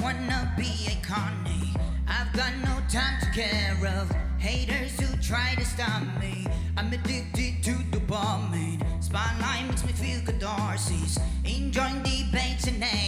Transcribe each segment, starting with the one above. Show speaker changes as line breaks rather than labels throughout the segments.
wanna be a carny. I've got no time to care of haters who try to stop me. I'm addicted to dopamine. Spotlight makes me feel catharsis. Enjoying debates and hate.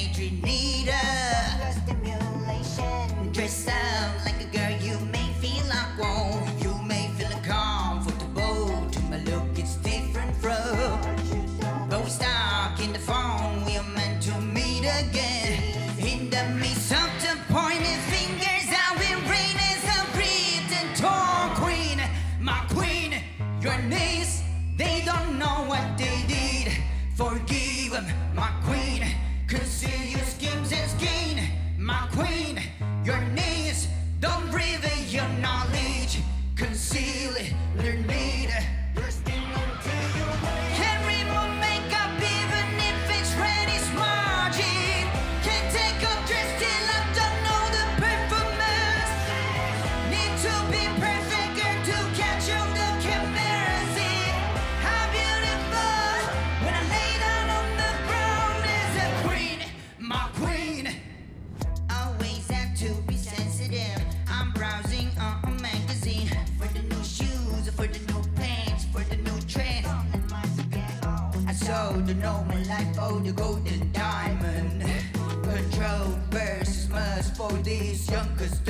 know what they did. Forgive them, my queen. Cause your schemes and gain, My queen, you're golden omen life, for the golden diamond. Control versus must for these youngsters.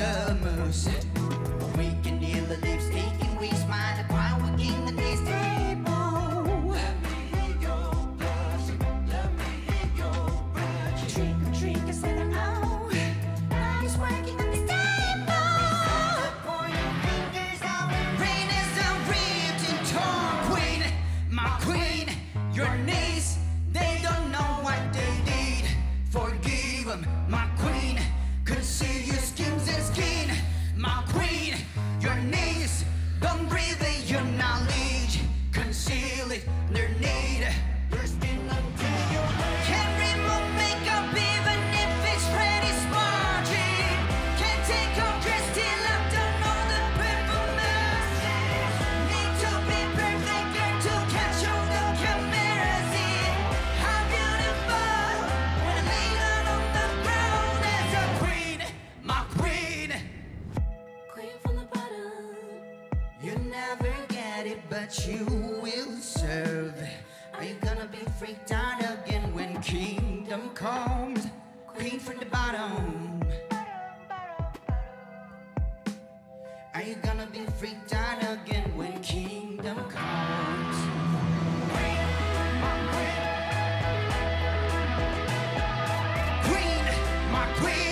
My queen.
That
you will serve. Are you gonna be freaked out again when kingdom comes? Queen from the bottom. Are you gonna be freaked out again when kingdom comes? Queen, my queen. Queen, my queen.